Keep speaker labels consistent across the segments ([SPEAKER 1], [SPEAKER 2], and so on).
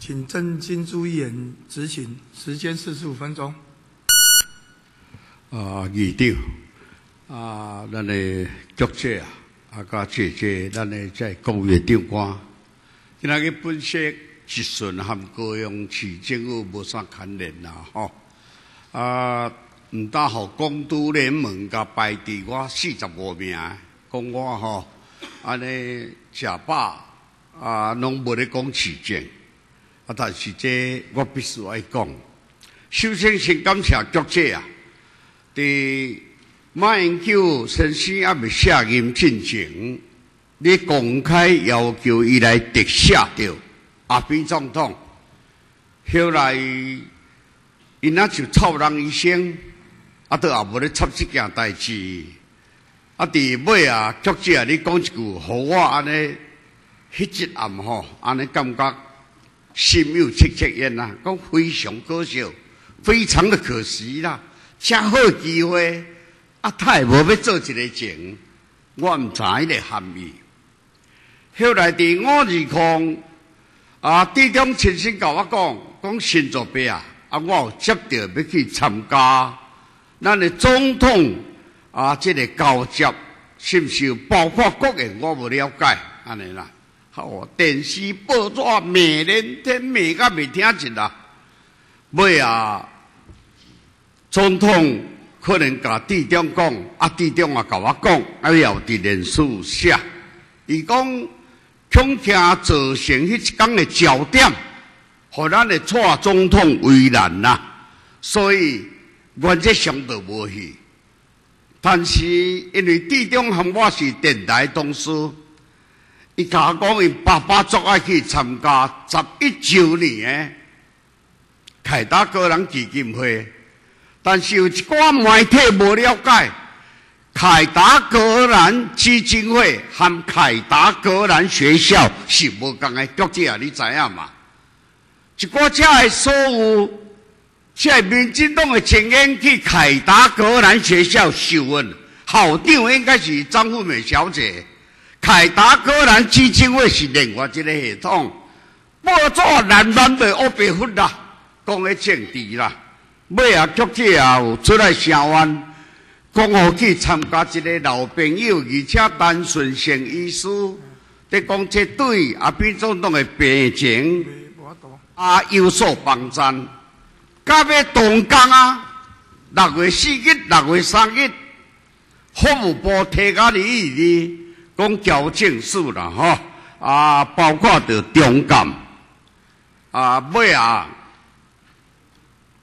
[SPEAKER 1] 请郑金珠议员执行，时间四十五分钟。
[SPEAKER 2] 啊，议长，啊，咱的局长啊，啊，甲姐姐，咱的在工业长官，今仔日本色一顺和高雄市政府无啥牵连啦，吼。啊，毋但互公都联盟甲排伫我四十五名，讲我吼，安尼食饱啊，拢无咧讲市政。啊！但是这我必须爱讲，首先先感谢作者啊！伫马英九先生还未下任进前，你公开要求伊来特赦掉阿扁总统，后来伊那就臭人一生，啊，都也无咧插这件代志。啊，伫尾啊，作者啊你讲一句，互我安尼迄一暗吼，安尼感觉。心有戚戚焉呐，讲非常可笑，非常的可惜啦。恰好机会，啊，他也无要做一个情，我唔知迄个含义。后来伫五二空啊，弟兄亲身甲我讲，讲新作弊啊，啊，我有接到要去参加，咱的总统啊，这个交接是不是有包括国人？我无了解，安尼啦。电视报纸骂连天骂甲未听见啦。尾啊，总统可能甲地中讲，啊地中也甲我讲，啊要伫连书写。伊讲，恐吓造成迄一天的焦点，互咱的蔡总统为难呐。所以原则上都无去。但是因为地中和我是电台同事。伊甲我讲，伊爸爸足爱去参加十一周年诶凯达格兰基金会，但是有一寡媒体无了解，凯达格兰基金会和凯达格兰学校是无共的国际啊！你知影嘛？一个遮的所有，遮民进党的精英去凯达格兰学校受训，校长应该是张富美小姐。凯达格兰基金会是另外一个系统，报纸难难的乌白分啦，讲个政治啦，尾啊作者也有出来声援，讲好去参加一个老朋友，而且单纯性意思，在讲这对阿扁总统的病情啊有所帮助。到尾动工啊，六月四日、六月三日，服务部提交你的。讲矫正术啦，吼啊，包括着中感啊，尾啊，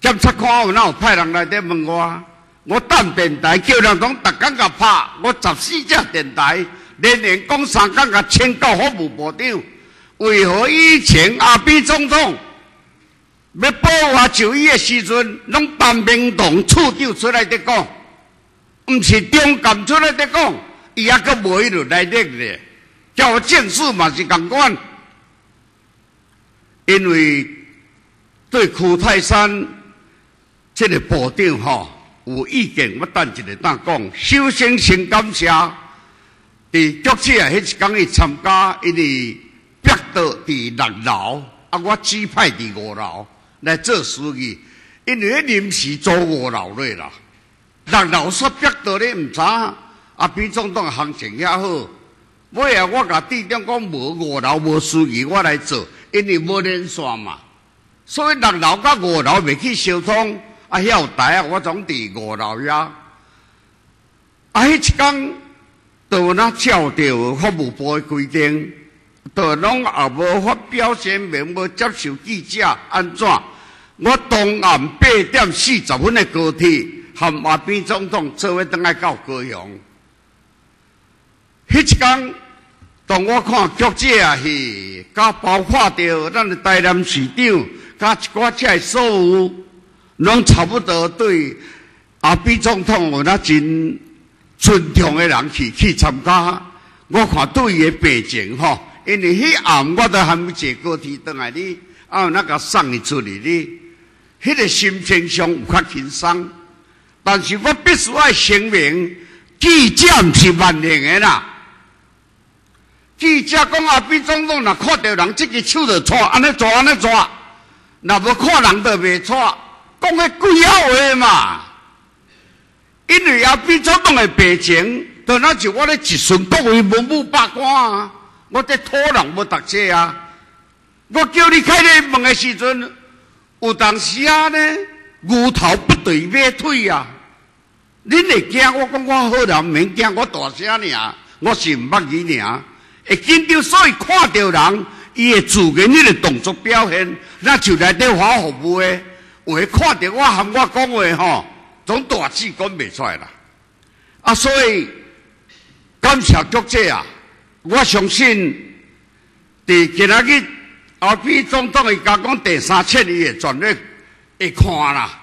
[SPEAKER 2] 检察官有哪有派人来伫问我？我等电台叫人讲，逐工甲拍，我十四只电台，连连讲三工甲请教服务部长，为何以前阿扁总统要保我就医的时阵，拢办明堂处长出来伫讲，毋是中感出来伫讲？伊也阁无迄落来历咧，叫正事嘛是共款，因为对苦泰山这个部长吼有意见，要等一个当讲。首先先感谢伫作者迄一工去参加，因为逼到伫六楼，啊，我指派伫五楼来做书记，因为临时租五楼咧啦，六楼说逼到咧毋知。啊，比总统行情也好，尾啊，我甲地长讲无五楼无书记，我来做，因为无连线嘛，所以六楼甲五楼未去相通。啊，遐有台啊，我总伫五楼呀。啊，迄一工都那照着服务部的规定，都拢也无发表声明，无接受记者，安怎？我当暗八点四十分的高铁，和马边总统做伙等来到高雄。迄一天，当我看局者啊是，甲包括着咱的台南市长，甲一寡遮所有，拢差不多对阿扁总统有那真尊重的人去去参加。我看对伊的病情吼，因为迄暗我都还没坐高铁倒来哩，啊那个送伊出去哩，迄个心情上有较轻松。但是我必须要声明，记者毋是万能的啦。记者讲啊，比总统若看到人，即个手就抓，安尼抓安尼抓，若无看人就袂抓，讲个鬼啊话嘛。因为阿比总统的病情，就那就我咧一顺各位文武百官啊，我在土人无读册啊。我叫你开咧问的时阵，有当时啊呢，牛头不对马腿啊。恁会惊？我讲我好人，唔免惊，我大声尔，我是毋捌语尔。会紧张，所以看到人，伊会自然迄个动作表现，那就来电话服务诶。会看到我含我讲话吼，总大字讲袂出来啦。啊，所以感谢局者啊，我相信伫今仔日后壁总统伊甲讲第三千伊会全力会看啦。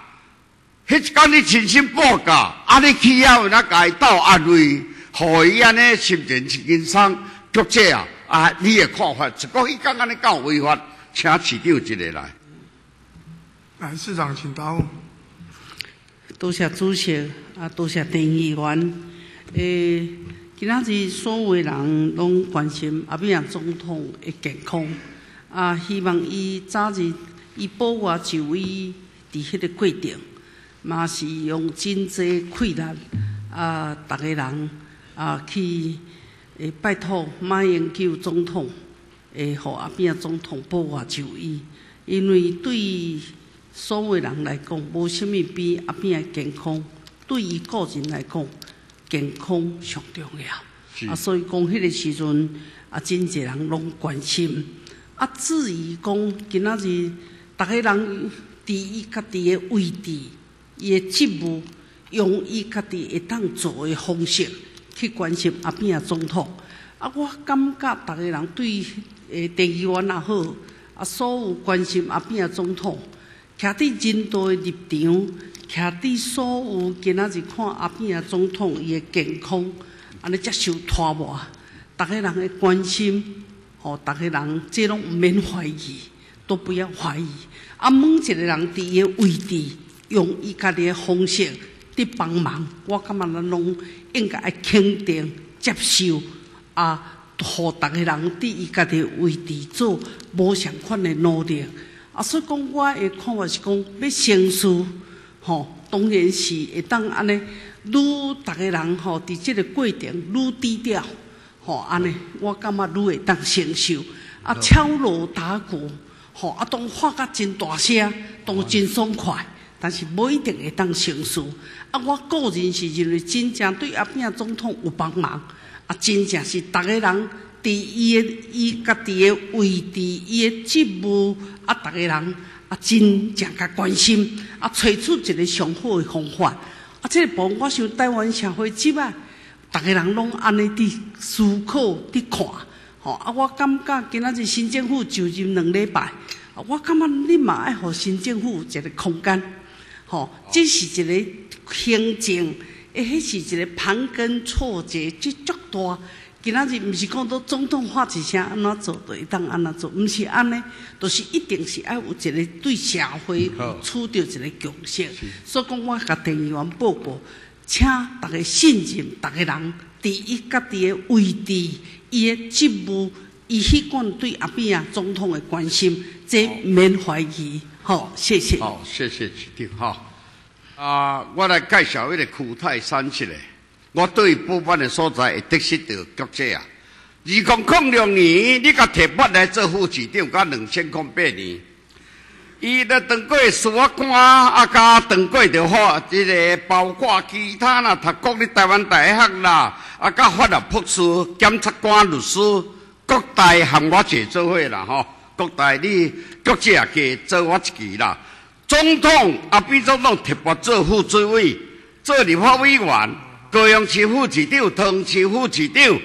[SPEAKER 2] 迄一工你亲身报告，啊，你去遐有甲伊斗安慰，互伊安尼心情是轻松。局者啊，啊，你的看法，一个迄刚刚你讲违法，请市长一个来。
[SPEAKER 1] 来，市长请答复。
[SPEAKER 3] 多谢主席，啊，多谢陈议员。诶，今仔日所有人拢关心阿扁总统的健康，啊，希望伊早日伊保我就医伫迄个过程，嘛是用真济困难啊，逐个人啊去。诶，拜托马英九总统，诶，互阿扁总统保我就医，因为对所有人来讲，无虾物比阿扁诶健康，对于个人来讲，健康上重要。啊，所以讲迄个时阵，啊，真济人拢关心。啊，至于讲今仔日，逐个人伫伊家己诶位置，伊诶职务，用伊家己会当做诶方式。去关心阿扁总统，啊，我感觉逐个人对诶，电议员也好，啊，所有关心阿扁总统，徛伫人道诶立场，徛伫所有今仔日看阿扁总统伊诶健康，安尼接受拖磨，逐个人诶关心，吼，逐个人即拢毋免怀疑，都不要怀疑，啊，每一个人伫伊诶位置，用伊家己诶方式。伫帮忙，我感觉咱拢应该爱肯定、接受，啊，互逐个人伫伊家己位置做无相款的努力。啊，所以讲，我的看法是讲，要成事，吼，当然是会当安尼，愈逐个人吼，伫即个过程愈低调，吼，安尼，我感觉愈会当成熟。啊，敲锣打鼓，吼，啊，当喊甲真大声，当真爽快。但是无一定会当成事。啊，我个人是认为，真正对阿扁总统有帮忙。啊，真正是逐个人伫伊诶伊家己诶位置、伊诶职务，啊，逐个人啊，真正甲关心，啊，找出一个上好诶方法。啊，这个部分我想台湾社会即摆，逐个人拢安尼伫思考、伫看。吼，啊，我感觉今仔日新政府就任两礼拜，啊，我感觉你嘛爱互新政府一个空间。吼，这是一个行政，诶，迄是一个盘根错节，即足大。今仔日毋是讲到总统话一声安怎做，就会当安怎做，毋是安尼，都是一定是爱有一个对社会处着一个共识。所以讲，我甲电议员报告，请逐个信任，逐个人伫伊家己的位置，伊诶职务，伊迄款对阿扁啊总统诶关心，这免怀疑。好，谢谢。
[SPEAKER 2] 好，谢谢指定。好，啊，我来介绍一个苦泰山出来。我对部分的所在会得悉到局者啊。二零零六年，你甲提拔来做副市长，甲两千零八年，伊咧当过司法官，啊，加当过着法，即个包括其他啦，读国立台湾大学啦，啊，加法律博士、检察官、律师，各大含我一做伙啦，吼。国大你各界也给做我一支啦。总统啊，比总统特别做副主委，做立法委员，高雄市副市长、同市副市长，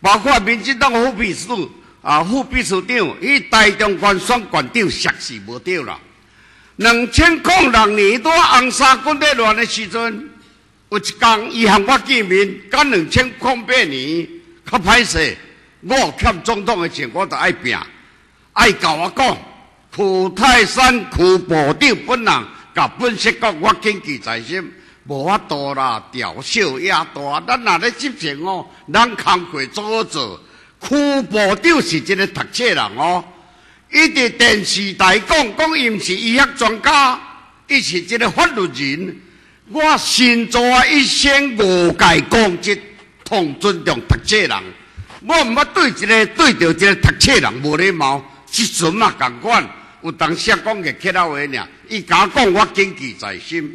[SPEAKER 2] 包括民进党副秘书啊、副秘书长，伊台中县选县长，实无对啦。两千零六年在红沙军队乱的时阵，有一天伊向我见面，甲两千零八年较歹势，我欠总统的钱，我就爱拼。爱甲我讲，苦泰山区部长本人甲本色讲，我经济在心，无法度啦，调小也大。咱若咧执政哦，咱工课做做，区部长是一个读册人哦，伊伫电视台讲讲，伊毋是医学专家，伊是一个法律人。我心做一生五界公职，同尊重读册人。我毋捌对一个对着一个读册人无礼貌，即阵嘛共款。有当时讲个客套话尔，伊甲我讲，我谨记在心。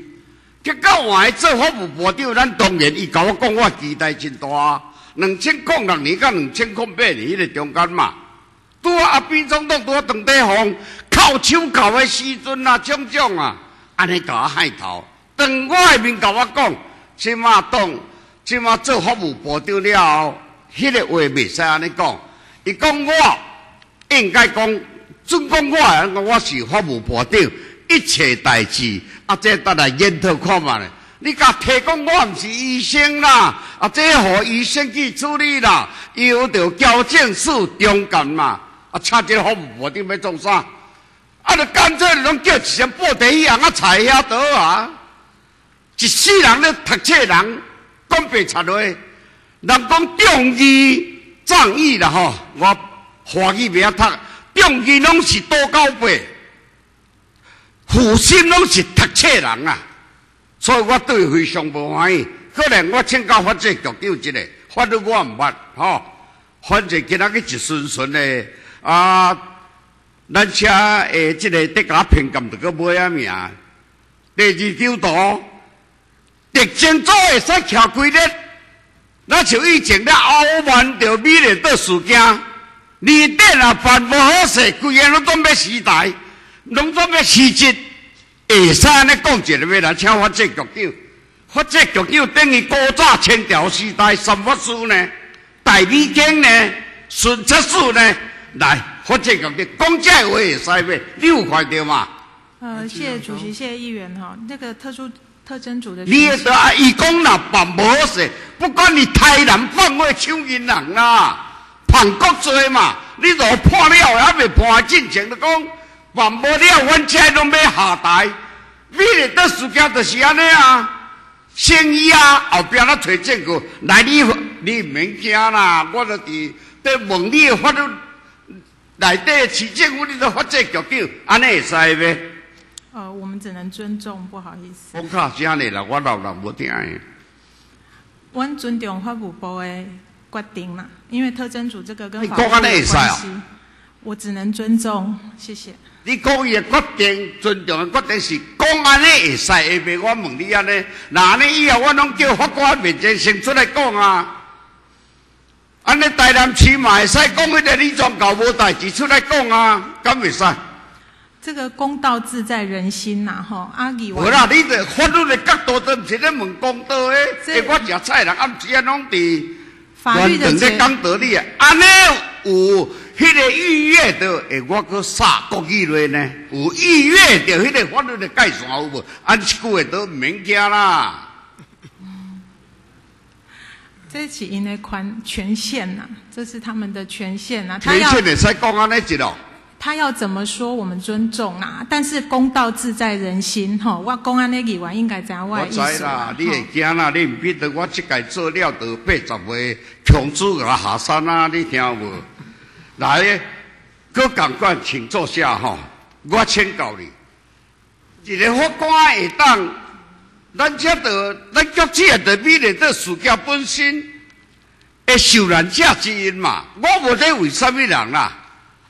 [SPEAKER 2] 结果换做服务部长，咱当然伊甲我讲，我期待真大。两千零六年到两千零八年迄个中间嘛，拄啊阿扁总统拄啊唐德宏靠手靠的时阵啊，种种啊，安尼甲我害头。当我下面甲我讲，即马当即马做服务部长了后，迄个话袂使安尼讲。伊讲我应该讲，准讲我，我是法务部长，一切代志啊，这得来研讨看嘛咧。你甲提供我毋是医生啦，啊，这互医生去处理啦，由着交警署中间嘛，啊，请一个法务部长要做啥？啊，就干脆拢叫一声布袋戏啊，菜遐倒啊！一世人咧读册人讲白贼话，人讲忠义仗义啦吼，我华语袂晓读，忠义拢是多高辈，负心拢是读册人啊。所以我对非常无欢喜。可能我请教法制局长一个，法律我毋捌吼。反正今仔日一顺顺的啊，咱车诶，即个德甲评鉴着个买啊名。第二条道，特征组会使徛几日？那像以前咧澳门着美丽岛事件，年底啊办无好势，规个拢准备时代，拢准备辞职。会使安尼讲一个要来请法制局长，法制局长等于古早清朝时代三法师呢，大美经呢，顺策书呢，来法制局长讲这话会使咩？你有看到吗？
[SPEAKER 4] 呃，谢谢主席，谢谢议员哈。那个特殊特征组的，
[SPEAKER 2] 你得啊，义工啦，办无好事，不管你台南放火抢银行啦，叛国罪嘛，你若判了还未判进前就讲。办不了，阮车拢要下台。美丽岛事件就是安尼啊，生意啊，后边咧推证据，来你你唔免惊啦，我就伫在问你法律内底市政府，你都法制局长，安尼会使咩？
[SPEAKER 4] 呃，我们只能尊重，不好意思。
[SPEAKER 2] 我靠，这样啦，我老人无听的。
[SPEAKER 4] 阮尊重法务部的决定嘛，因为特征组这个跟
[SPEAKER 2] 法务有关
[SPEAKER 4] 系，我只能尊重，谢谢。
[SPEAKER 2] 你讲伊的决定，尊重的决定是讲安尼会使，下袂我问你安尼，那安尼以后我拢叫法官面前先出来讲啊。安尼台南市嘛会使讲迄个李庄搞无代志出来讲啊，敢袂使？
[SPEAKER 4] 这个公道自在人心呐，吼，阿义。
[SPEAKER 2] 无啦，你的法律的角度都毋是咧问公道诶，诶，我食菜人暗时啊拢伫
[SPEAKER 4] 法律的
[SPEAKER 2] 讲道理啊，安尼有。迄个预约的，诶，我搁杀国语类呢？有预约的，迄个法律的界线有无？安即句话都毋免惊啦。
[SPEAKER 4] 这是因的权权限呐，这是他们的权限呐。
[SPEAKER 2] 权限会使讲安尼一咯。
[SPEAKER 4] 他要怎么说，我们尊重啊。但是公道自在人心，吼，我公安那议员应该在外。
[SPEAKER 2] 我知啦，你会惊啦，你唔必得我即届做了到八十岁，强子甲下山啊，你听无？来，各港官请坐下哈。我请教你，一个法官会当，咱这的咱局界的美丽的事件本身，会受难者之因嘛？我无知为什么人啦？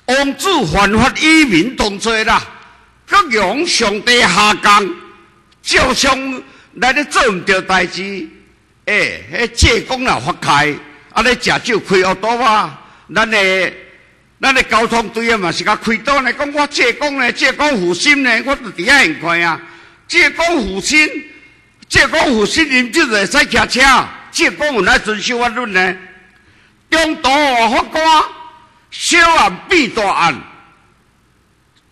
[SPEAKER 2] 王子犯法与民同罪啦，各用上帝下降，照常来咧做唔着代志，诶，迄借公啦发开，啊咧食酒开恶多啊，咱诶。咱的交通队啊嘛是甲开刀呢，讲我借公呢，借公负心呢，我都伫遐现看啊。借公负心，借公负心，啉酒就会使骑车。借公有哪遵守法律呢？中途法官小案变大案，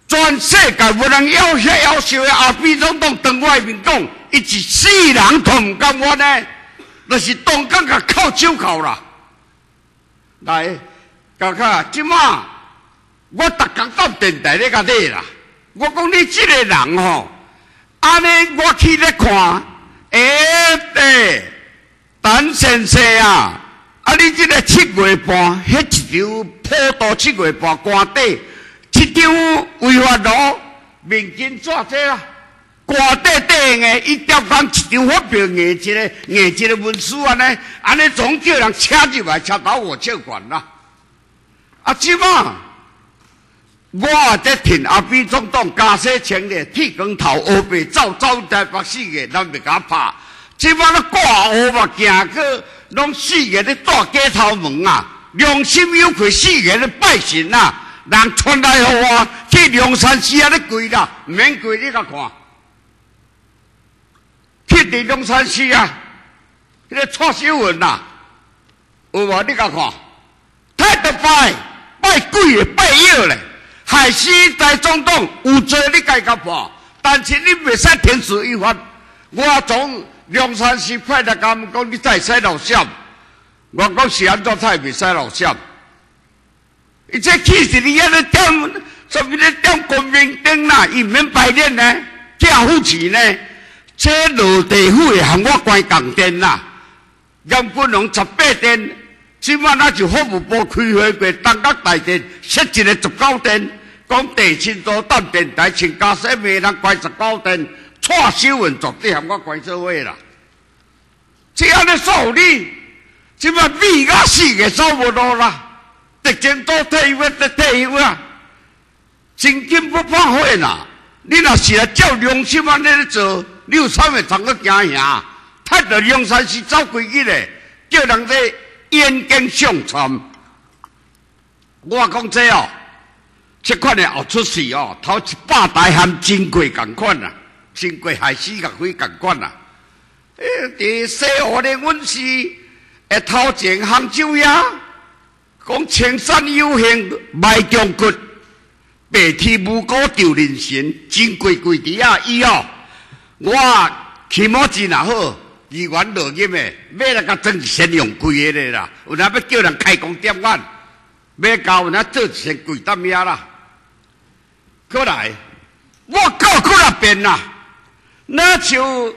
[SPEAKER 2] 全世界无人要挟要求的阿扁总统当外面讲，一世人都唔甘我呢，就是当刚个靠手铐啦，来。大家，即马我逐工到电台咧甲你啦。我讲你即个人吼，安尼我去咧看，哎，对，陈先生啊，啊，你这个七月半，迄一条坡道七月半官底，一张违法路，民警抓这啦。官底底个，伊调讲一张发票印一个印一个文书安尼，安尼总叫人车入来，车到我借款啦。啊，即嘛，我在听阿扁总统加西前的剃光头，黑白走走在北四个，咱袂甲拍。即马咧挂乌目镜去，拢四个咧大街头门啊，良心有愧，四个咧拜神啊，人传来互我去梁山寺啊咧跪啦，免跪你甲看，去地梁山寺啊，迄个蔡小文呐，有无你甲看？太多拜拜鬼拜妖咧，害死在总统有罪你家甲判，但是你袂使天书依法，我总。梁山寺派来讲，讲你再使老闪，我讲是安怎才袂使老闪？伊这气势你还咧点，什么咧点国民党啦？伊免排练呢？假护持呢？这落地府会和我关共电啦？杨军龙十八电，今晚那就服务部开会过，东角大殿设一个十九电，讲地清座当电台，请加西没人关十九电。蔡小文绝对和我关做伙啦！这样的数理，即么米甲死个收不到啦？敌前都退伍的退伍啊！真金不怕火呐！你若是来照良心安尼咧做，你有啥物通去惊吓？太着梁山是走规矩咧，叫人在眼睛上传。我讲这哦，这款的后出事哦，头一百台含珍贵共款啊！经过海死甲非共管啦！诶，伫西湖咧，阮是诶头前杭州呀，讲青山有幸卖中骨，白天无辜丢人神，真贵贵伫啊！以后我起码真也好，二元落入诶，要来甲装先用贵个咧啦，有哪要叫人开工点完，要交那做先贵担遐啦。过来，我告过那边啦。那像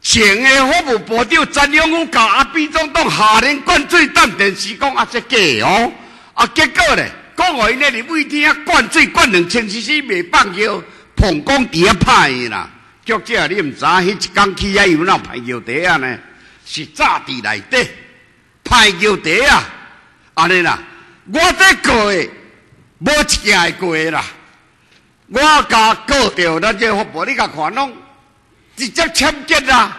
[SPEAKER 2] 前个法务部长陈永武教阿扁总统下令灌水但电视讲啊，这假哦！啊，结果咧，讲话因咧伫每天啊灌水灌两千 CC，未放尿，膀胱底下歹啦。局长，你毋知迄一工起啊有哪排尿袋啊呢？是炸伫内底排尿袋啊！安尼啦，我这过的无一件会过啦。我甲告掉咱这法部，你甲看拢。直接签结啦！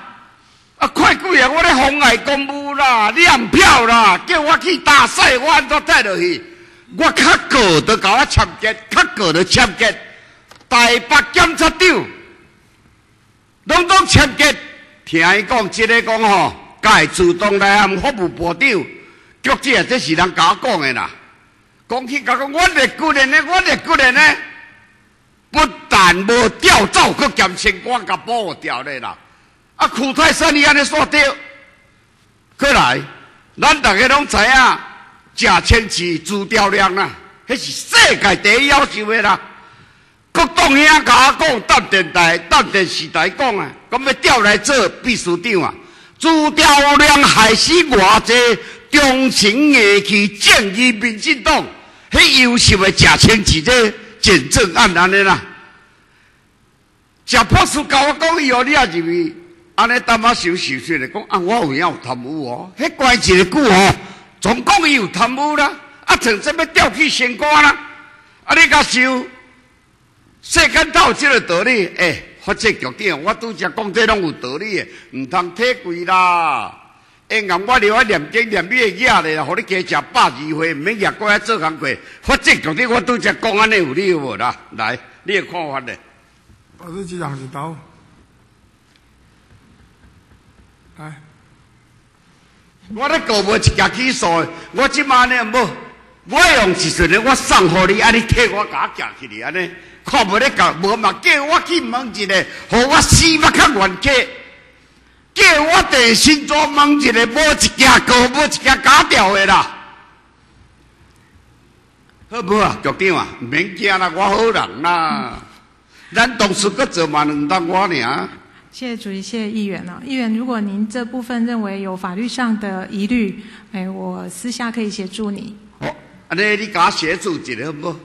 [SPEAKER 2] 啊，快几啊！我咧妨碍公务啦，亮票啦，叫我去打赛，我安怎带落去？我卡过都甲我签结，卡过都签结。台北检察长拢拢签结，听伊讲，即个讲吼，会主动来向服务部长、局长，这是人甲我讲的啦。讲起甲讲，我咧过年呢，我咧过年呢。不但无调走，佮兼清官甲保护掉咧啦！啊，苦太山伊安尼说对，过来，咱大家拢知影，假千字朱调亮啦，迄是世界第一要求的啦。各党兄甲我讲，当电台、当电视台讲啊，讲要调来做秘书长啊。朱调亮害死偌济忠诚义气、正义民进党，迄优秀的假千字这。见证案安尼啦，贾博士甲我讲以后，你也认为安尼淡薄小小说咧，讲啊，我有影有贪污哦，迄关一个句哦，总讲伊有贪污啦，啊，从这要调去升官啦，啊，你甲收，世间都有这个道理，诶，发这局长，我拄则讲这拢有道理诶，毋通太贵啦。因暗我留我念经念咩嘢咧，互你加食百二回，毋免日过来做工过。发这局啲我都则讲安尼有理有无啦？来，你嘅看法咧？
[SPEAKER 1] 我是局长，一刀。来，
[SPEAKER 2] 我咧搞无一件起诉，我即晚呢无，我用一阵咧，我送互你，安尼替我夹夹起嚟，安尼看无咧搞，无嘛叫我去问一个，互我死不较冤家。叫我地新做问一个，无一件高，无一件假掉的啦。好不啊，局长啊，免惊啦，我好人啦。咱同事搁做嘛，两当我尔。
[SPEAKER 4] 谢谢主席，谢谢议员哦。议员，如果您这部分认为有法律上的疑虑，哎，我私下可以协助你。
[SPEAKER 2] 好，安尼你甲我协助一下好不？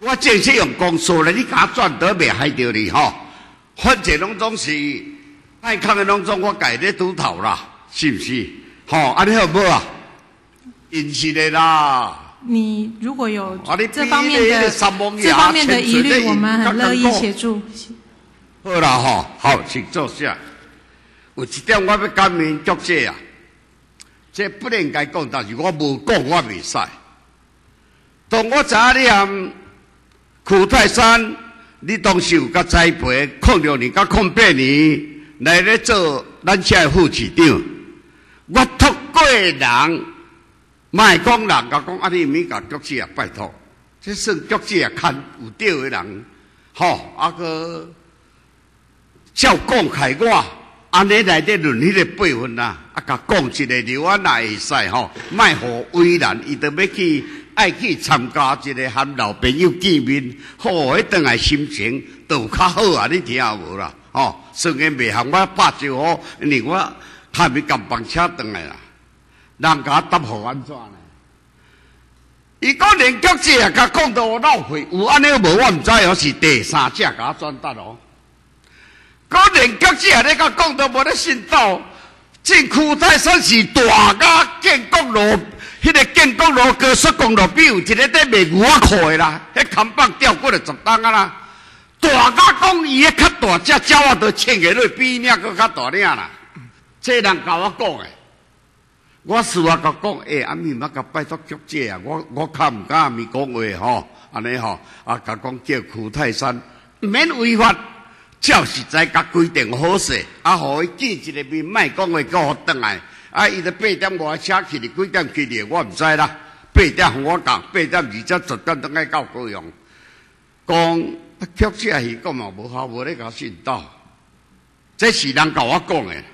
[SPEAKER 2] 我正式用公诉了，你甲我转倒袂害着你吼。反正拢总是爱康的拢总我家咧拄头啦，是不是？吼，安尼好不好啊？因是的啦。
[SPEAKER 4] 你如果有
[SPEAKER 2] 啊你
[SPEAKER 4] 这方面的这方面的疑虑，我们很乐意协助。
[SPEAKER 2] 好啦吼，好，请坐下。有一点我要感明局者啊，这不应该讲，但是我无讲我袂使。当我知影你含苦泰山，你当时有甲栽培控六年、甲控八年来咧做咱遮的副市长，我托过人，卖讲人甲讲啊，你咪甲局者啊，拜托，即算局者啊，看有对的人，吼，啊个。照讲开我，安尼内底论迄个辈分啊，啊，甲讲一个刘安那会使吼，卖互为难，伊都要去爱去参加一个和老朋友见面，好，迄顿来心情都有较好啊！你听有无啦？吼，虽然袂向我拍招呼，因为我还没甲房车转来啦，人甲我答复安怎呢？伊讲连局者也甲讲到我闹会，有安尼无？我毋知哦，是第三者甲我转达哦。嗰连局者也咧甲讲到无咧信道，进区泰山是大家建国路，迄、个建国路高速公路边有一个在卖牛仔裤的啦，迄看板吊过来十档啊啦。大家讲伊迄较大只鸟仔，都穿起来比领佫较大领啦。这人甲我讲的，我事话甲讲，诶、阿咪捌甲拜托局姐啊，我我较毋敢阿咪讲话吼，安尼吼，啊甲讲叫苦泰山，免违法。照实在甲规定好势，啊，互伊见一个面，莫讲话，叫我转来。啊，伊就八点外车去哩，几点去哩？我毋知啦。八点我讲，八点二则十点等来到高雄。讲局者是讲嘛无效，无咧甲信道。这是人甲我讲诶。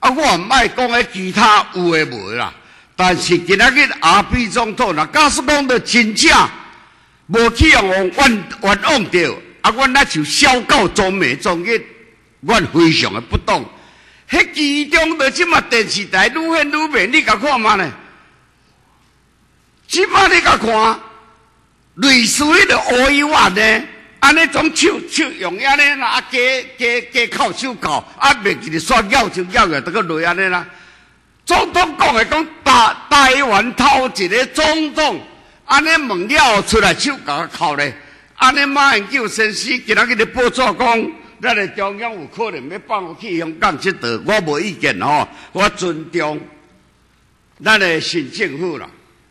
[SPEAKER 2] 啊，我毋爱讲迄其他有诶无啦。但是今仔日阿扁总统啦，假使讲到真正无去用冤冤枉着。啊，阮那就小狗装美装日，阮非常诶不懂。迄其中的即马电视台愈现愈明，你甲看嘛呢？即马你甲看，类似迄个乌油丸呢，安尼种手手用安尼啦，啊加加加靠手靠，啊袂记得煞咬就咬个，得个落安尼啦。总统讲的讲台台湾头一个总统，安尼问了出来手甲靠咧。安尼马英九先生今仔日咧报纸讲，咱的中央有可能要放我去香港即道，我无意见吼，我尊重咱的新政府啦。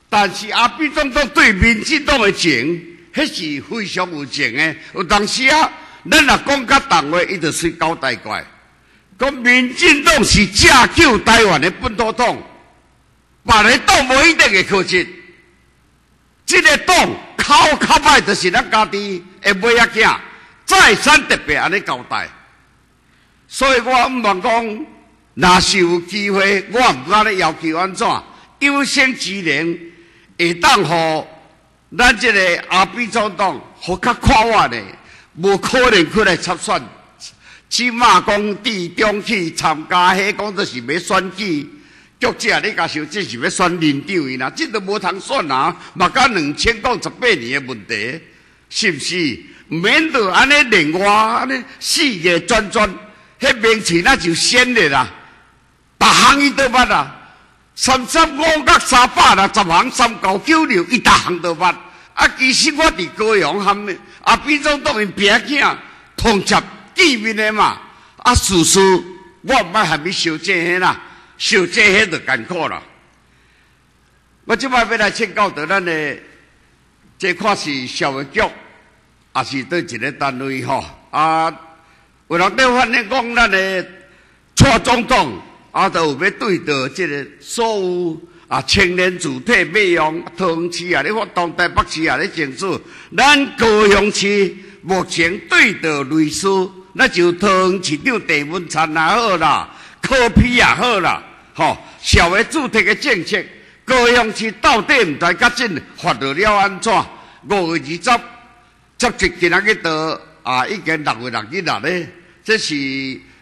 [SPEAKER 2] 但是阿比总统对民进党的情，迄是非常有情的。有当时啊，咱若讲甲党话，伊就随交代怪，讲民进党是架救台湾的本土党，别个党无一定会靠近。这个党口口歹，就是咱家己的尾仔囝，再三特别安尼交代。所以我毋茫讲，若是有机会，我毋敢咧要求安怎，优先之能会当互咱即个阿扁总统，互较看我的，无可能去来参选。起码讲地中去参加，迄讲就是要选举。局者，你甲想，这是要选连长伊啦，这都无通选啊！嘛，甲两千讲十八年的问题，是不是？免得安尼另外安尼四个转转，迄名次那就鲜的啦。逐项伊都捌啦，三十五角三百啦，十行三九九六，伊逐项都捌。啊，其实我伫高雄含啊，变种当因拼囝通接见面的嘛。啊，事事我毋爱含伊小这些啦。受这些就艰苦啦。我即摆要来请教到咱的，这看是消委局，也是对一个单位吼。啊，为了要反映讲咱的蔡总统，啊，都有要对着即个所有啊青年主体美容、汤市啊，咧发动台北市啊咧争取，咱高雄市目前对着类似，那就汤市长地文灿也好啦，科批也好啦。吼，社会主体的政策，高雄市到底毋知甲真发到了安怎？五月二十，接近今仔日到啊，已经六月六日啦咧，这是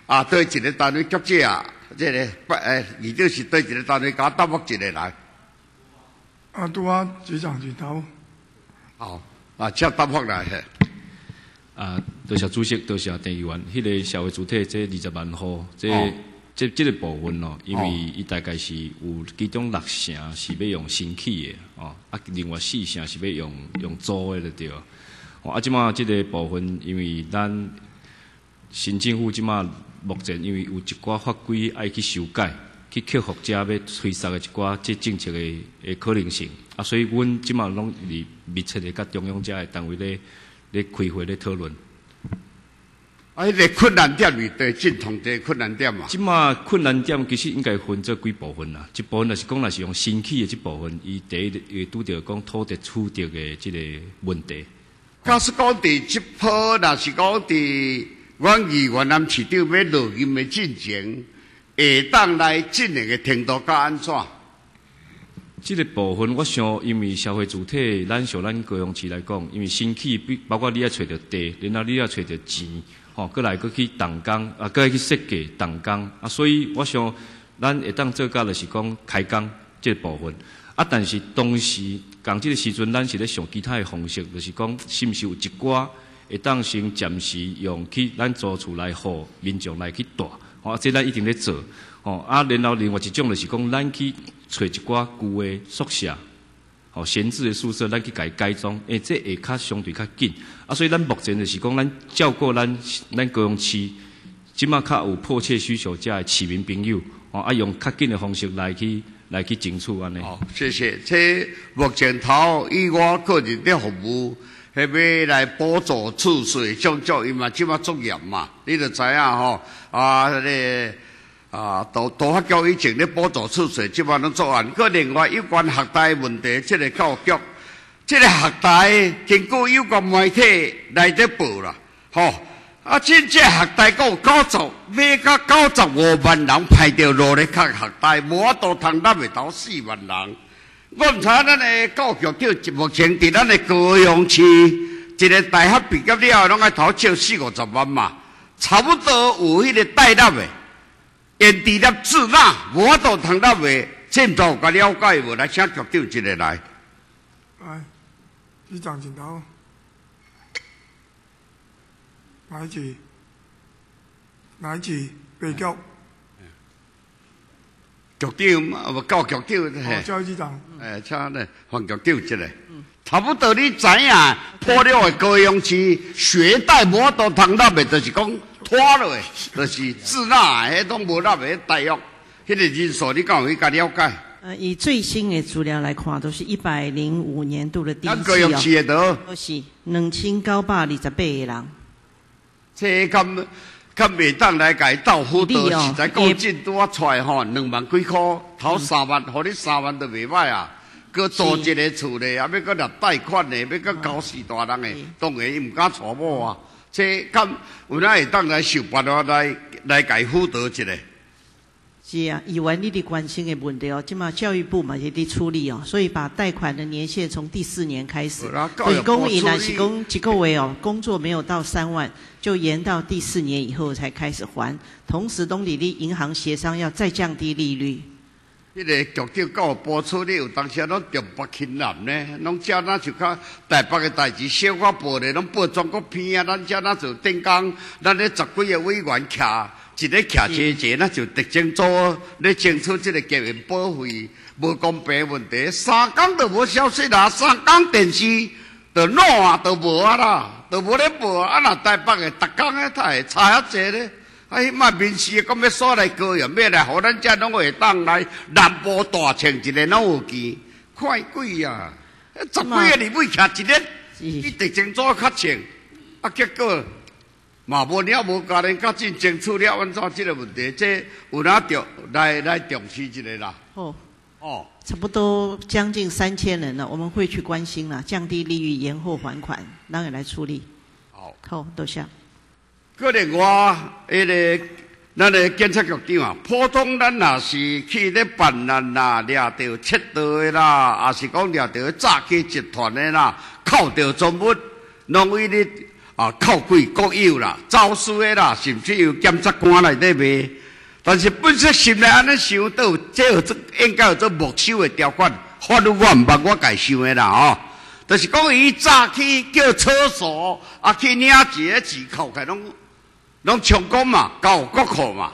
[SPEAKER 2] 啊，对一个单位局者啊，这个不诶，二就是是对一个单位甲答复一个来。
[SPEAKER 1] 啊，拄啊，局长请答。
[SPEAKER 2] 好，啊，接答复来。
[SPEAKER 5] 啊，多谢主席，多谢陈议员。迄个社会主体这二十万户，这
[SPEAKER 2] 哦
[SPEAKER 5] 这这个部分咯，因为伊大概是有其中六成是要用新起的哦，啊，另外四成是要用用租的就对了。哦，啊，即马即个部分，因为咱新政府即马目前因为有一寡法规爱去修改，去克服遮要推塞的一寡即政策的的可能性。啊，所以阮即马拢伫密切的甲中央遮的单位咧咧开会咧讨论。
[SPEAKER 2] 啊，迄个困难点是对进同这困难点嘛。
[SPEAKER 5] 即马困难点其实应该分做几部分啦。一部分就是讲，若是用新起的即部分，伊第一会拄着讲土地取得的即个问题。
[SPEAKER 2] 假使讲伫即波，若是讲伫阮议员南市长要落任的进程，会当来进行的程度甲安怎？
[SPEAKER 5] 即个部分，我想，因为社会主体，咱像咱高雄市来讲，因为新起，比包括你要找着地，然后你要找着钱，吼、过来过去动工，啊，过来去设计动工，啊，所以我想，咱会当做到就是讲开工即个部分。啊，但是同时，讲即个时阵，咱是咧想其他的方式，就是讲，是毋是有一寡会当先暂时用去咱租厝来互民众来去住，吼、这咱一定咧做，吼、啊，然后另外一种就是讲，咱去找一寡旧的宿舍，吼、闲置的宿舍，咱去甲伊改装，诶，这会较相对较紧，啊，所以咱目前就是讲，咱照顾咱咱高雄市，即马较有迫切需求遮的市民朋友，吼、啊，用较紧的方式来去来去争取安尼。
[SPEAKER 2] 好，谢谢。这目前头以我个人的服务，迄要来补助厝税种种，伊嘛即马作业嘛，你就知影吼。啊，迄、个啊，都都发局以前咧补助厝税，即马拢做完。个另外有关学贷问题，即、个教育局，即、个学贷经过有关媒体来咧报啦，吼、啊，真正学贷还有九十，要到九十五万人排着落咧较学贷，无法度通纳袂到四万人。我毋知咱的教育局目前伫咱的高雄市，一个大学毕业了后，拢爱头借四五十万嘛，差不多有迄个代纳的，因直接自纳，无法度通纳的，现在有甲了解无？来请局长一个来。
[SPEAKER 1] 来，局长请答。哪一局？哪一局？北教。
[SPEAKER 2] 局长啊，无教局长
[SPEAKER 1] 哦，教育局长。
[SPEAKER 2] 诶，请咧黄局长一个。差不多你知影，破了的高雄市学贷无法度通纳的，就是讲拖落的，就是自纳的，迄种无纳的大约，迄个人数你敢有去甲了解？
[SPEAKER 6] 呃，以最新的资料来看，都是一百零五年度的第一
[SPEAKER 2] 咱高雄
[SPEAKER 6] 季哦，
[SPEAKER 2] 市的都，
[SPEAKER 6] 都是两千九百二十八个人。
[SPEAKER 2] 这敢敢袂当来甲伊斗辅导，
[SPEAKER 6] 比例哦
[SPEAKER 2] 实在讲进拄啊出来吼，两万几箍，头三万，互你三万都袂歹啊。搁租一个厝咧，啊，要搁拿贷款咧，要搁交四大人诶，当然伊毋敢娶某啊。这敢有哪会当来想办法来来甲伊辅导一下？
[SPEAKER 6] 是啊，以完你的关心的问题哦，今嘛教育部嘛也得处理哦，所以把贷款的年限从第四年开始以公以南
[SPEAKER 2] 处理
[SPEAKER 6] 是公几个月哦，工作没有到三万，就延到第四年以后才开始还，同时东里的银行协商要再降低利率。
[SPEAKER 2] 迄个局长甲我播出咧，有当时拢重北轻南呢，拢遮咱就较台北的代志小可报咧，拢报全国片啊。咱遮咱就顶工，咱咧十几个委员徛，一个徛一个，咱就特征组咧争取即个家园保费无公平问题。三工都无消息啦，三工电视都烂啊，都无啊啦，都无咧报啊。啊，若台北的逐工咧，他会差遐济咧。啊，迄卖面试讲要锁来高雄，要来，互咱遮拢会当来南部大穿一个拢有钱，快鬼啊！十几个立委徛一日，你特征组较穿，啊，结果嘛无了无家人较进争取了安怎即个问题，这有哪着来来重视一下啦？
[SPEAKER 6] 哦，
[SPEAKER 2] 哦，
[SPEAKER 6] 差不多将近三千人了，我们会去关心啦，降低利率、延后还款，让人来处理。
[SPEAKER 2] 好，
[SPEAKER 6] 好，多谢。
[SPEAKER 2] 个另外，迄、个咱个检察局长啊，普通咱若是去咧办案啦，掠着窃盗的啦，也是讲掠着诈欺集团的啦，扣着赃物，拢为你啊，扣贵国有啦，走私的啦，甚至有检察官来底卖。但是本身心内安尼想，都有这有这应该有这没收的条款，法律我毋捌我家想的啦吼。就是讲伊早去叫厕所啊，去领一个字扣开拢拢充公嘛，交国库嘛，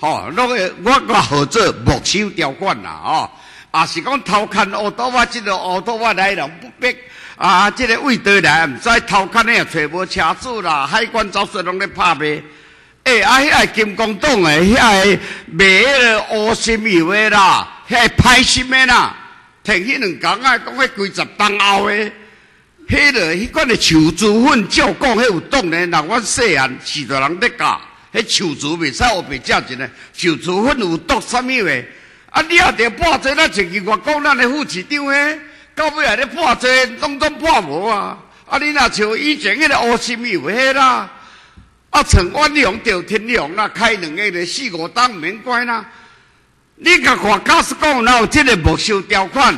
[SPEAKER 2] 吼，拢个我个号做没收条款啦吼。啊，是讲偷看乌多瓦，即个乌多瓦来人不逼。啊！即个位道来，毋知偷看的也找无车主啦，海关早说拢咧拍卖。诶，啊，遐个金光党诶，遐个卖迄个乌心油诶啦，遐个歹心诶啦，停迄两工啊，讲迄几十吨后诶，迄个迄款的树珠粉，照讲迄有党咧。人阮细汉是大人咧教，迄树珠袂使乌白食一呢，树珠粉有毒什么的？啊，你也得半做咱前句我讲咱的副市长诶。到尾啊，咧破济，拢总半无啊！啊，你若像以前迄个乌心油迄啦，啊，陈万良、赵天良啦，开两个咧四五档，免怪啦。你甲看假使讲哪有即个没收条款？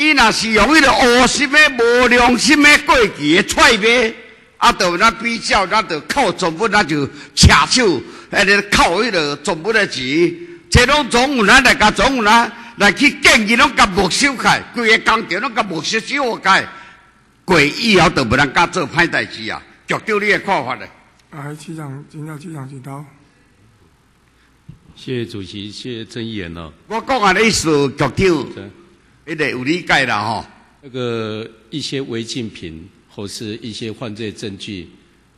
[SPEAKER 2] 伊若是用迄个乌心的、无良心的过期的菜卖，啊，就咱比较，咱就靠全部，咱就车手，迄个靠迄个全部的钱，这拢总有咱来甲总有咱。来去建议拢甲没收开，规个工程拢甲没收收开，过以后都无人敢做歹代志啊！局长你的看法呢？
[SPEAKER 1] 来，局长，请教局长指导。
[SPEAKER 7] 谢谢主席，谢谢郑议员哦。
[SPEAKER 2] 我讲啊，意思局长，一定有理解啦吼。
[SPEAKER 7] 那个一些违禁品或是一些犯罪证据，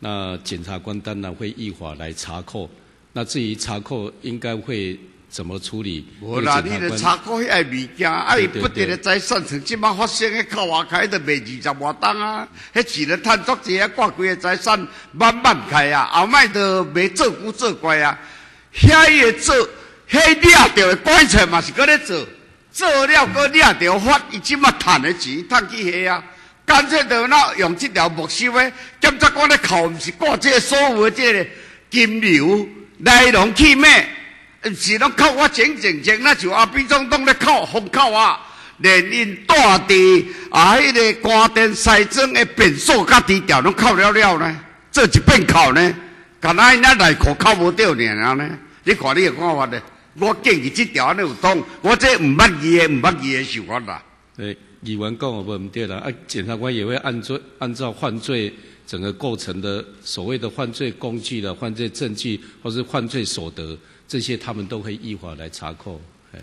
[SPEAKER 7] 那检察官当然会依法来查扣。那至于查扣，应该会。怎么处理？
[SPEAKER 2] 无啦，你的查扣迄个物件，啊，伊不得的财产，像即摆发生的靠外开的卖二十外单啊，迄只能趁足济啊，挂几个财产慢慢开啊，后摆都卖做古做怪啊，遐个做，遐掠着的棺材嘛是搁咧做，做了搁掠着发，伊即摆赚的钱，赚去遐啊，干脆就那用即条木收的，检察官咧扣，毋是挂这所有的这个金流来龙去脉。是拢靠我整整整，那就阿扁总统咧靠封靠啊，连因大地啊，迄个官电西装诶变数甲低调拢靠了了呢，这一变靠呢，干那因那内裤靠无掉呢呢？你看你的看法咧？我建议这条安尼有通，我这唔捌意的，唔捌意的想法啦。
[SPEAKER 7] 诶，议员讲我唔对啦，啊，检察官也会按照按照犯罪整个构成的所谓的犯罪工具的犯罪证据或是犯罪所得。这些他们都会依法来查扣，诶，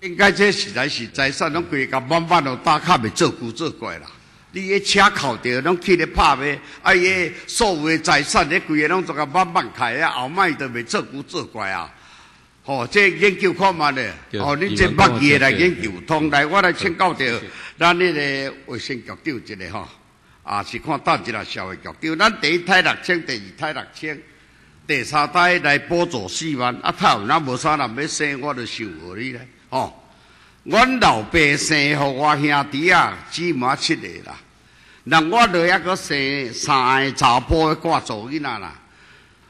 [SPEAKER 2] 应该这实在是财产，拢规个慢慢都打卡，未做古做怪啦。你个车靠着，拢去咧拍卖，啊，伊所有的财产，咧规个拢做个慢慢开啊，后摆都未做古做怪啊。哦，这研究看嘛咧，哦，你这捌记来研究，通来我来请教着咱那个卫生局长一个吼，啊，是看当一个社会局长，咱第一胎六千，第二胎六千。第三胎来补助四万，啊，头那无啥人要生，我就想何你咧？哦，阮老爸生，互我兄弟啊，姊妹七个啦。人我落还阁生三个查甫挂做囡仔啦。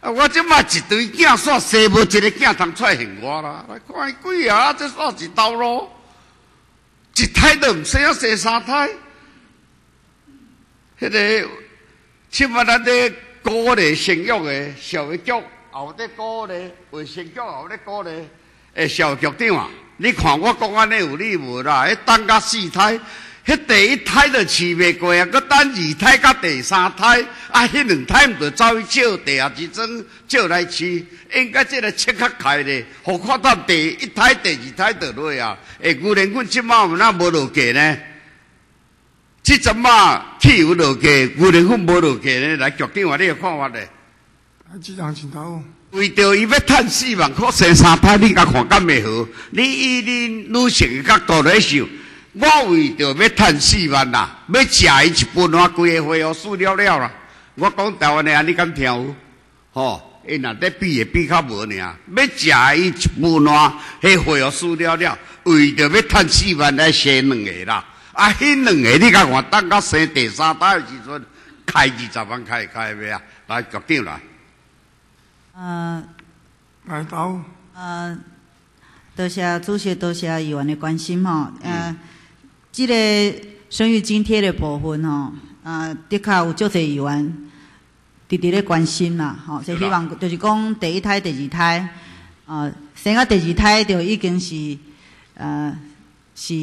[SPEAKER 2] 啊，我即摆一堆囝煞生无一个囝通出现我啦。来看鬼啊，这煞一刀咯，一胎都毋生，要生三胎。迄个，起码咱得。鼓励生育的社会局，后咧鼓励卫生局，后咧鼓励诶社会局长啊！你看我讲安尼有理无啦？迄等甲四胎，迄第一胎就饲袂过啊，搁等二胎甲第三胎，啊，迄两胎毋着走去借第二支针借来饲，应该即个切较开咧，何看到第一胎、第二胎倒落啊？诶，牛奶阮即马有哪无落价呢？即阵嘛，汽油落价，牛奶粉无落价呢？来局长话你有看法咧？
[SPEAKER 1] 来，局长请头。
[SPEAKER 2] 为着伊要趁四万块生三胎，你甲看敢袂好？你以你女性角度来想，我为着要趁四万啦，要食伊一半啊，规个花哦输了了啦。我讲台湾的，你敢听有？吼，因若咧比也比较无尔，要食伊一半啊，迄花哦输了了，为着要趁四万来生两个啦。啊，迄两个你甲我等到生第三胎的时阵，开二十万开开未啊？来局长来。
[SPEAKER 1] 呃，来到。
[SPEAKER 8] 呃，多谢主席，多谢议员的关心吼。呃，这个生育津贴的部分吼，呃，的确有足侪议员直直咧关心啦，吼，所以希望就是讲第一胎、第二胎，呃，生到第二胎就已经是，呃，是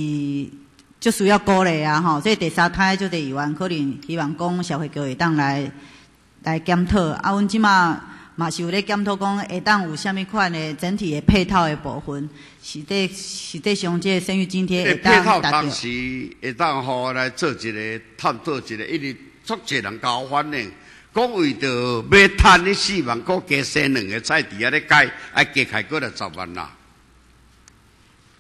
[SPEAKER 8] 就需要鼓励啊，吼，所以第三胎就得议员可能希望讲社会局会当来来检讨，啊，阮即马嘛是有咧检讨讲会当有啥物款的整体的配套的部分，实际实际上这个生育津贴会
[SPEAKER 2] 配套
[SPEAKER 8] 当达到
[SPEAKER 2] 当。时会当互来做一个探讨一个，因为足侪人甲我反映，讲为着要趁你四万个加生两个菜伫遐咧改，啊加开过来十万啦。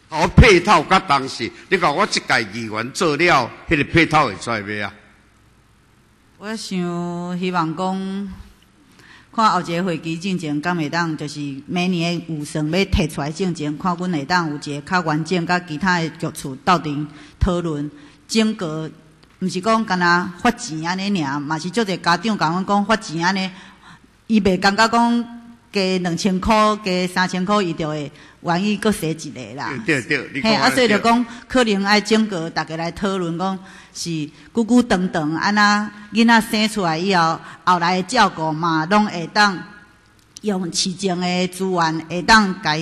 [SPEAKER 2] 好配套甲当时，你看我即届议员做了，迄、个配套会出来未啊？
[SPEAKER 8] 我想希望讲，看后一个会期进前，敢会当就是每年的预算要提出来进前，看阮会当有一个较完整，甲其他的局处斗阵讨论整个，毋是讲干若发钱安尼尔，嘛是足侪家长甲阮讲发钱安尼，伊袂感觉讲加两千箍、加三千箍，伊就会愿意搁生一个啦。
[SPEAKER 2] 对对对，你
[SPEAKER 8] 嘿，啊，所以就讲，可能爱整个大家来讨论，讲是久久长长安那囡仔生出来以后，后来的照顾嘛，拢会当用市政的资源，会当家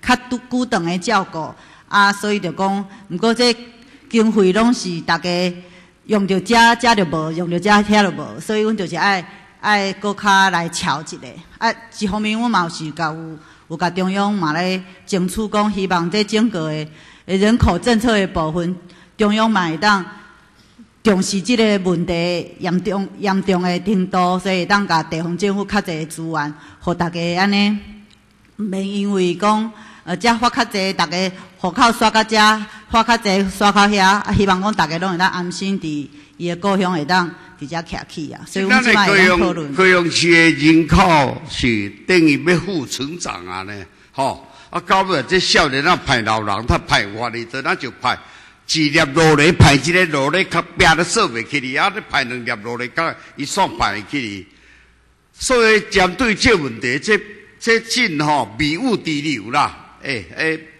[SPEAKER 8] 较久久长的照顾。啊，所以就讲，毋过这经费拢是大家用着遮，遮就无；用着遮，遐就无。所以阮就是爱爱搁较来瞧一下。啊，一方面我嘛是甲有有甲中央嘛咧争取讲，希望这整个的的人口政策的部分，中央嘛会当重视即个问题严重严重的程度，所以会当甲地方政府较侪的资源，互大家安尼，毋免因为讲呃遮发较侪，大家户口刷到遮，发较侪刷卡遐，啊希望讲大家拢会当安心伫伊的故乡会当伫遮徛起啊，所以阮即摆
[SPEAKER 2] 咱的高
[SPEAKER 8] 会当讨论
[SPEAKER 2] 雄。高雄市的人口是等于要负成长啊呢，吼、啊，到尾这少年啊派老人，他派外里头，咱就派一粒落来，派一个落来，较拼都说袂起哩，啊，你派两粒落来，甲伊算派会起哩。所以针对这问题，这这真吼迷雾之流啦，诶、诶、北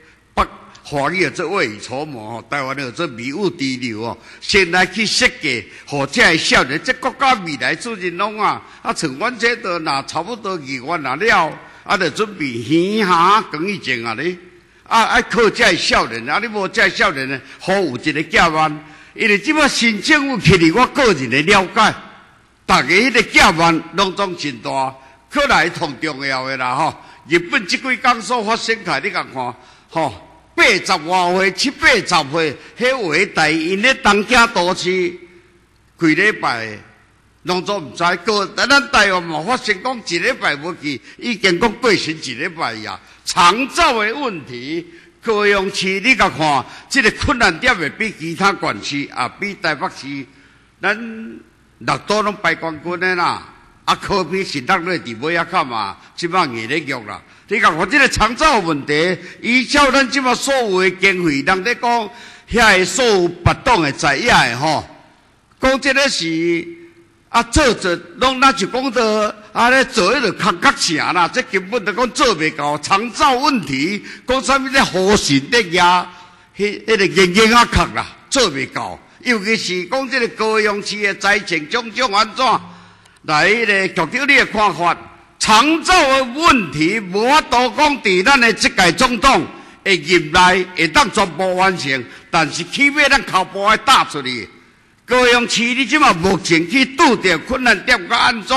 [SPEAKER 2] 华语做未雨绸缪吼，台湾的做迷雾滴流哦，先来去设计，互这些少年，这国家未来做人拢啊，啊，像阮这都若差不多二万啊了，啊，就准备耳下讲以前啊哩，啊，爱靠这少年，啊，你无这少年呢，好有一个教案，因为即摆新政府起嚟，我个人的了解。大家迄个价万拢总真大，可来同重要的啦吼。日本即几工所发生起，你敢看吼，八十外岁、七八十岁，迄位大因咧东京都市，几礼拜拢总毋知过。等咱台湾嘛发生讲一礼拜无去，已经讲过身一礼拜呀。长照的问题，高雄市你甲看，即、个困难点会比其他县市啊，比台北市，咱。六都拢排冠军的啦，啊，科比是当咧伫尾仔卡嘛，即摆硬咧用啦。你讲我即个长照问题，依照咱即摆所有的经费，人咧讲遐个所有不当的在野的吼，讲即个是啊做做拢那就讲到啊咧做迄个空壳城啦，这根本就讲做袂到长照问题，讲啥物咧好心的呀，迄迄个硬硬啊壳啦，做袂到。尤其是讲即个高雄市的财政种种安怎来迄个局长你的看法？长照的问题无法度讲伫咱的即届总统会任内会当全部完成，但是起码咱靠步爱打出去。高雄市你即马目前去拄着困难点甲安怎？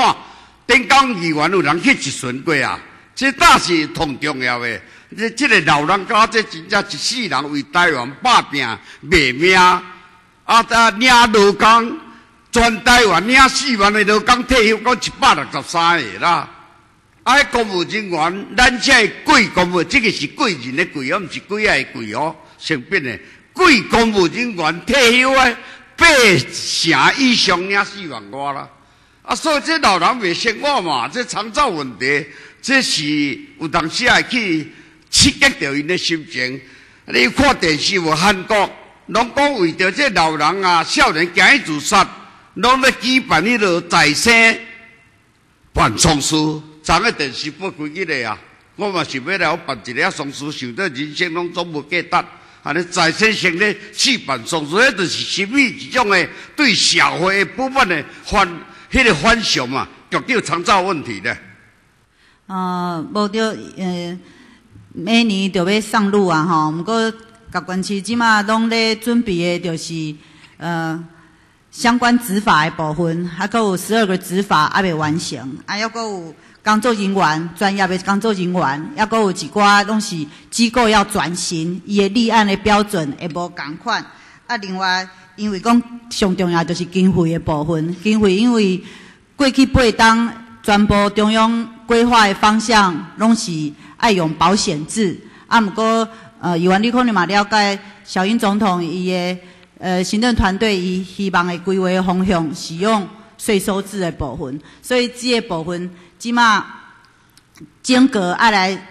[SPEAKER 2] 顶讲议员有人去一巡过啊，这大是同重要的。这个老人家，这真正一世人为台湾打拼卖命。啊！啊，领劳工，全台湾领四万个劳工退休，讲一百六十三个啦。啊，公务人员，咱这贵公务，这个是贵人的贵哦，毋是贵爱的贵哦，成品的贵公务人员退休啊，八成以上领四万外啦。啊，所以这老人未生活嘛，这长照问题，这是有当时会去刺激到因的心情。你看电视无韩国。拢讲为着这老人啊、少年惊去自杀，拢咧举办迄落再生办丧事。昨个电视播几日啊？我嘛想要来办一个丧事，想到人生拢总无价值。安尼再生成咧去办丧事，迄就是心理一种诶对社会部分诶反迄个反常嘛。局长长照问题咧？
[SPEAKER 8] 呃，无着呃，每年着要上路啊吼，毋过甲关市即马拢咧准备的，就是呃相关执法的部分，还有十二个执法还未完成，啊，还有工作人员专业的工作人员，还有一寡拢是机构要转型，伊的立案的标准会无共款。啊，另外因为讲上重要就是经费的部分，经费因为过去八当全部中央规划的方向拢是爱用保险制，啊，毋过呃，有完你可能嘛了解，小英总统伊的呃行政团队伊希望的规划方向使用税收制的部分，所以这个部分即马整个爱来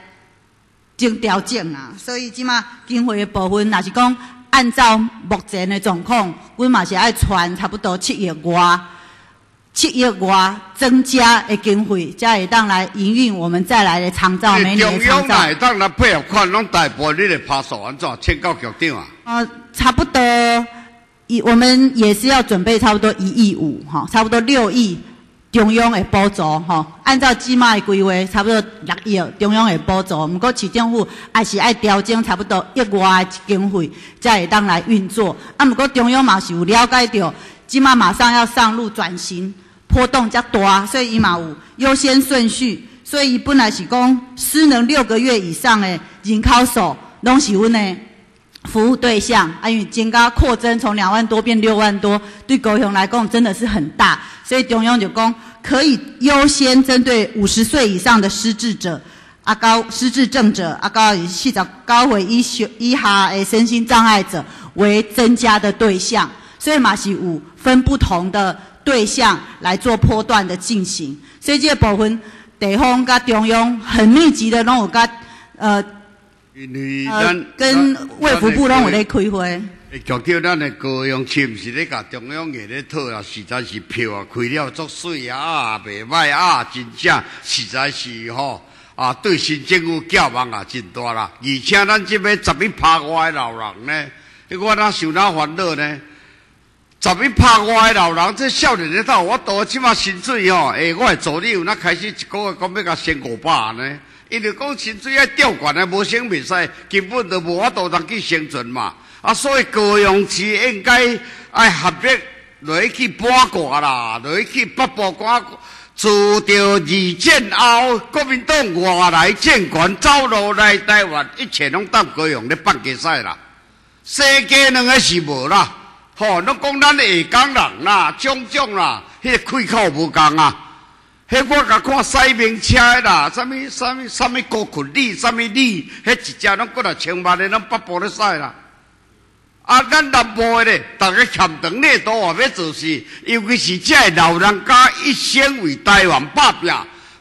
[SPEAKER 8] 经调整啊，所以即马经费的部分，若是讲按照目前的状况，阮嘛是爱传差不多七亿外。七亿外增加的经费，才会当来营运我们再来的长照每年的长照。
[SPEAKER 2] 中央来当来配合款，拢大部分你来拍数安怎？请教局长啊。
[SPEAKER 8] 呃，差不多，一我们也是要准备差不多一亿五哈，差不多六亿中央的补助哈。按照基码的规划，差不多六亿中央的补助，不过市政府也是爱调整差不多一外的经费，才会当来运作。啊，不过中央嘛是有了解到，基码马上要上路转型。波动较大，所以伊嘛有优先顺序，所以伊本来是讲失能六个月以上的人口数，拢是阮的服务对象。啊，因为增加扩增从两万多变六万多，对高雄来讲真的是很大，所以中央就讲可以优先针对五十岁以上的失智者、啊高失智症者、啊高去找高回医学医下诶身心障碍者为增加的对象，所以嘛是有分不同的。对象来做波段的进行，所以这个部分地方跟中央很密集的拢有跟呃呃跟卫福部拢有咧开会。
[SPEAKER 2] 强调咱的高雄市毋是咧甲中央嘅咧讨啊，实在是票啊开了足水啊，袂歹啊，真正实在是吼啊，对新政府寄望啊真大啦。而且咱即边十一拍外的老人呢，我哪想哪烦恼呢？十一拍外的老人，这少年的头，我多即码薪水吼，诶，我的助理有那开始一个月讲要甲升五百呢，因为讲薪水要调悬的，无升袂使，根本就无法度通去生存嘛。啊，所以高雄市应该爱合并落去八卦啦，落去北部关，自着二战后国民党外来政权走路来台湾，一切拢当高雄咧办决赛啦，世界两个是无啦。吼，侬讲咱下港人啦，种种啦，迄个开口无共啊！迄我甲看西面车啦，啥物啥物啥物高群里，啥物里，迄一只拢过来千万的，拢北部咧驶啦。啊，咱南部的咧，逐个欠长咧都话要做事，尤其是这老人家一生为台湾打拼，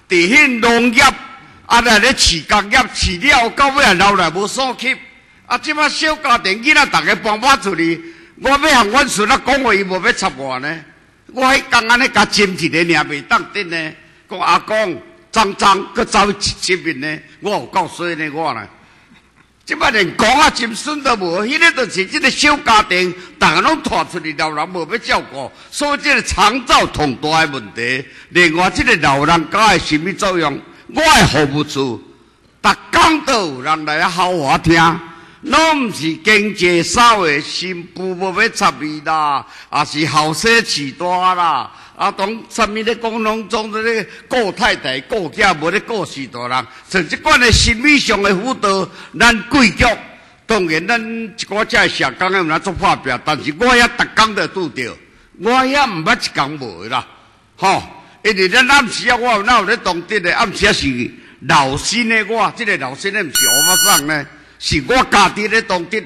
[SPEAKER 2] 伫迄农业啊来咧饲工业，饲了到尾啊留来无所吸。啊，即摆小家庭囡仔，逐个搬搬出去。我要向阮孙仔讲话，伊无要插我呢。我迄刚安尼甲斟一个尔袂当得呢。讲阿公，脏脏搁走一面呢，我有够衰呢我呢。即摆连讲啊斟孙都无，迄个就是即个小家庭，逐个拢拖出去，老人无要照顾，所以即个长照同大的问题。另外，即个老人家的心理作用，我也服务处，逐工都有人来好我听。拢毋是经济少的新妇无要插伊啦，也是后生饲大啦，啊，当什物咧讲拢总咧顾太太、顾囝，无咧顾饲大人。像即款的心理上的辅导，咱贵族当然咱一寡遮社工的毋咱做发表，但是我也逐工都拄着，我也毋捌一工无啦，吼。因为咱暗时啊，我哪有咧当得的，暗时啊是老新的我，即个老新的毋是我发上呢。是我家己咧当得，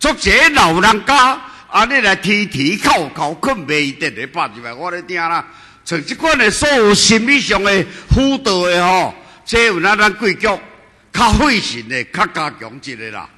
[SPEAKER 2] 作者老人家啊，你来提提靠靠困袂得咧，百几万我咧听啦。像即款的所有心理上的辅导的吼，这有咱咱贵族较费神的，较加强一个啦。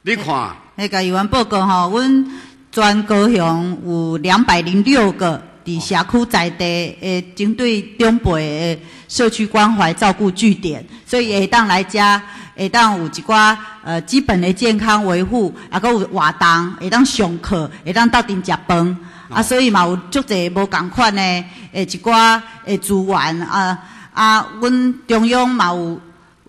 [SPEAKER 2] 你看，
[SPEAKER 8] 迄个有完报告吼，阮全高雄有两百零六个伫社区在地诶，针对中辈诶社区关怀照顾据点，所以会当来加。会当有一寡呃基本的健康维护，啊，搁有活动，会当上课，会当斗阵食饭，
[SPEAKER 2] 啊，所以嘛有足侪无共款的诶一寡诶资源啊啊，阮中央嘛有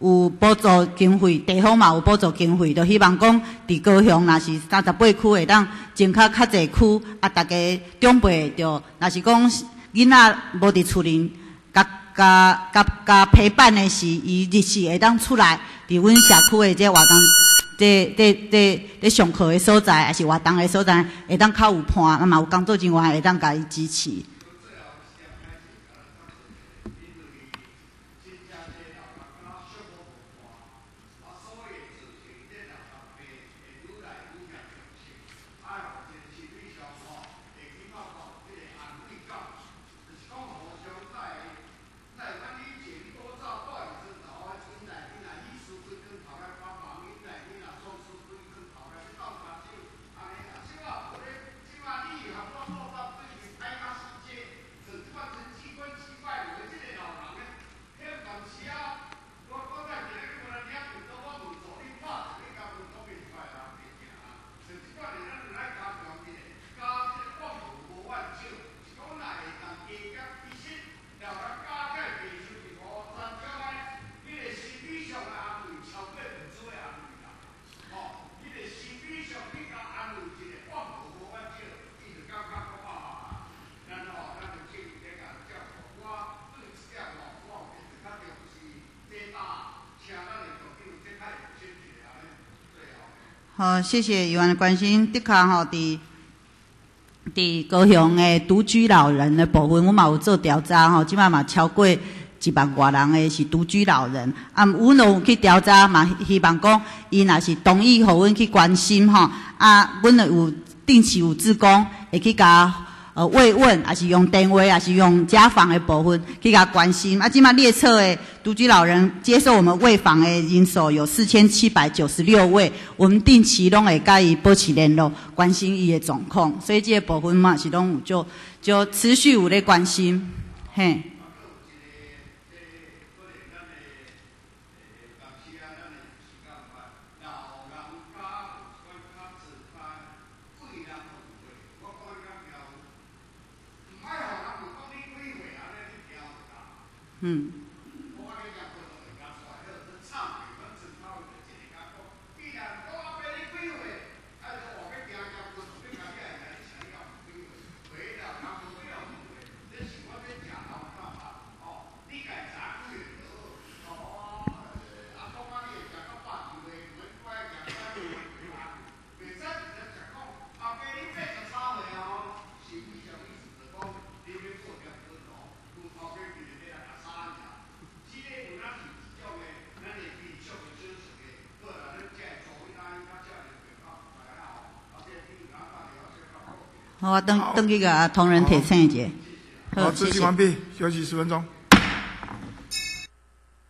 [SPEAKER 2] 有补助经费，地方嘛有补助经费，就希望讲伫高雄若是三十八区会当增加较侪区，啊，逐家长辈着若是讲囡仔无伫厝里，甲甲甲甲陪伴的是伊日时会当出来，伫阮社区的这活动。这这这这上课的所在，还是活动的所在，会当较有伴，那嘛有工作人员会当甲伊支持。好，谢谢议员的关心。的确吼，伫伫高雄的独居老人的部分，我嘛有做调查吼，即摆嘛超过一万外人的是独居老人。啊，阮有去调查嘛，希望讲伊若是同意，互阮去关心吼。啊，阮有定期有志工会去甲。呃，慰问，还是用电话，还是用家访的部分去甲关心。啊，即马列册的独居老人接受我们慰访的人数有四千七百九十六位，我们定期拢会甲伊保持联络，关心伊的状况。所以这个部分嘛是拢就就持续有咧关心，嘿。嗯。我等等这个同仁提醒一下。
[SPEAKER 1] 好，咨询完毕，休息十分钟。